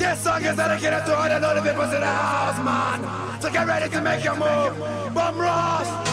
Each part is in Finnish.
This song is dedicated to all the other people in the house, man. So get ready to make your move. Bum Ross.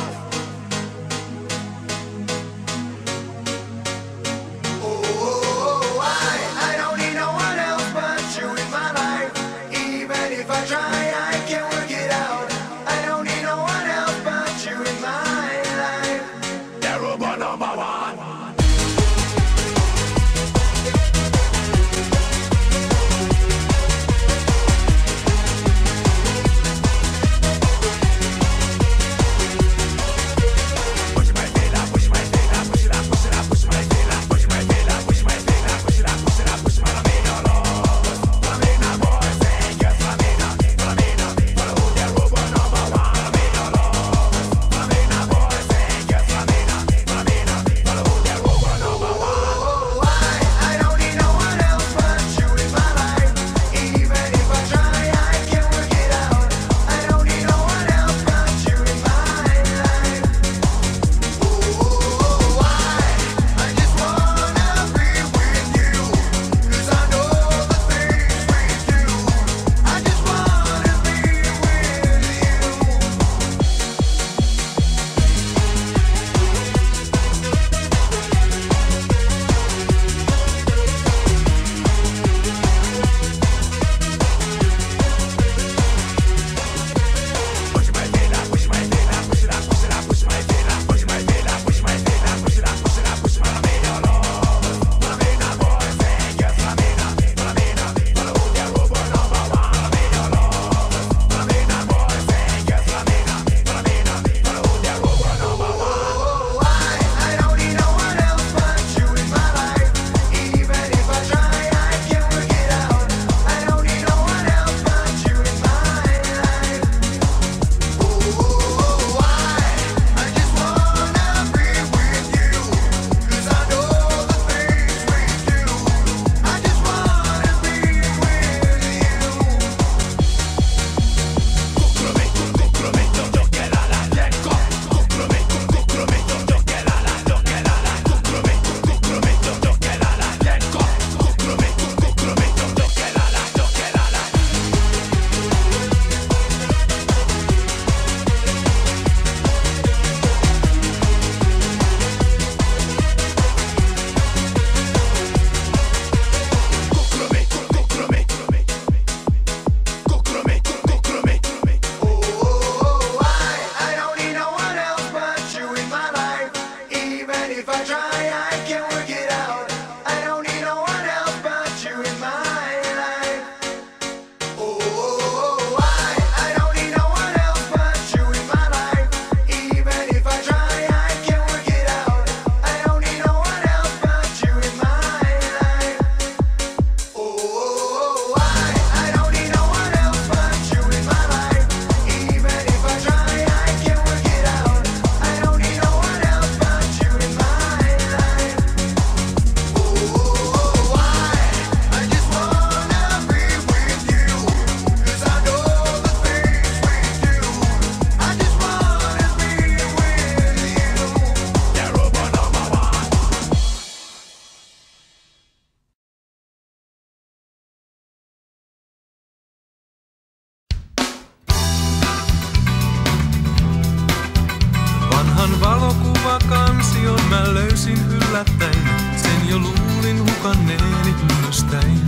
kapanneeni muistaen.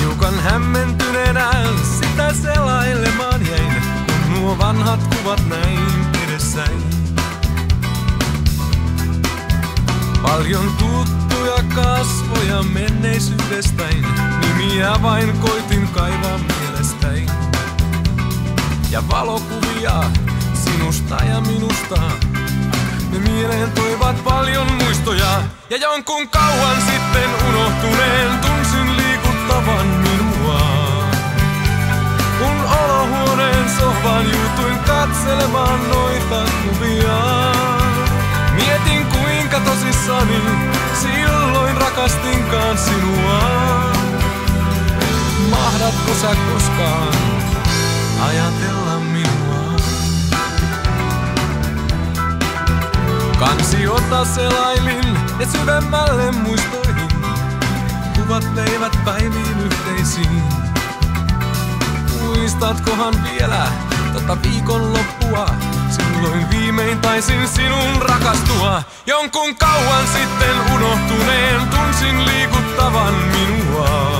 Hiukan hämmentyneenä sitä selailemaan jäin, kun nuo vanhat kuvat näin edessäin. Paljon tuttuja kasvoja menneisyydestäin, nimiä vain koitin kaivaa mielestäin. Ja valokuvia sinusta ja minusta, ne mieleen toivat paljon muistoja ja jonkun kauan katselemaan noita kuvia. Mietin kuinka tosissani silloin rakastinkaan sinua. Mahdatko sä koskaan ajatella minua? Kansiota selailin ja syvemmälle muistoihin. Kuvat leivät päiviin yhteisiin. Muistatkohan vielä, toista viikonloppua. Silloin viimein taisin sinun rakastua. Jonkun kauan sitten unohtuneen tunsin liikuttavan minua.